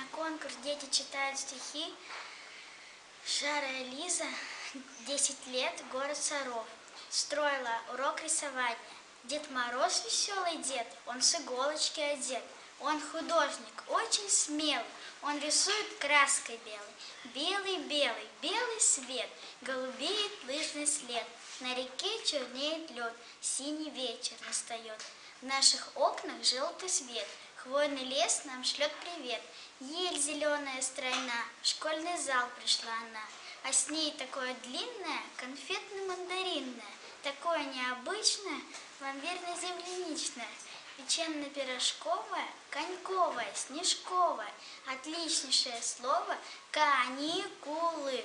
На конкурс дети читают стихи. Шарая Лиза, 10 лет, город Саров. Строила урок рисования. Дед Мороз веселый дед, он с иголочки одет. Он художник, очень смелый, он рисует краской белой. Белый-белый, белый свет, голубеет лыжный след. На реке чернеет лед, синий вечер настает. В наших окнах желтый свет, хвойный лес нам шлет привет. Ель зеленая стройна, в школьный зал пришла она. А с ней такое длинное, конфетно-мандаринное, такое необычное, пломбирно-земляничное, печенно-пирожковое, коньковое, снежковое, отличнейшее слово каникулы.